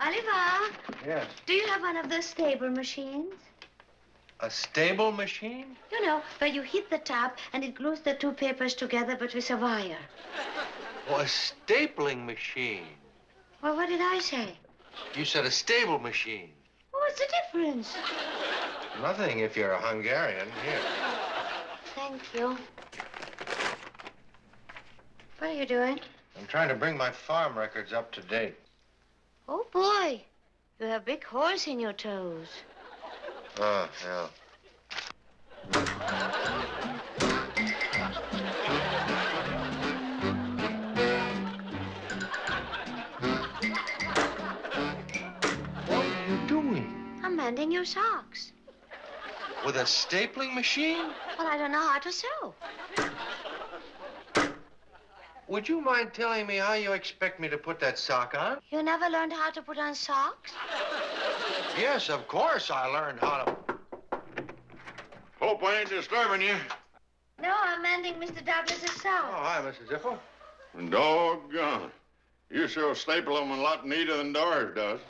Oliver, Yes. do you have one of those stable machines? A stable machine? You know, where you hit the top and it glues the two papers together but with a wire. Oh, a stapling machine. Well, what did I say? You said a stable machine. Well, what's the difference? Nothing if you're a Hungarian. Here. Thank you. What are you doing? I'm trying to bring my farm records up to date. Oh, boy. You have a big holes in your toes. Oh, yeah. What are you doing? I'm mending your socks. With a stapling machine? Well, I don't know how to sew. Would you mind telling me how you expect me to put that sock on? You never learned how to put on socks? Yes, of course I learned how to. Hope I ain't disturbing you. No, I'm mending Mr. Douglas's sock. Oh, socks. hi, Mrs. Ziffel. Doggone. You sure staple them a lot neater than Doris does.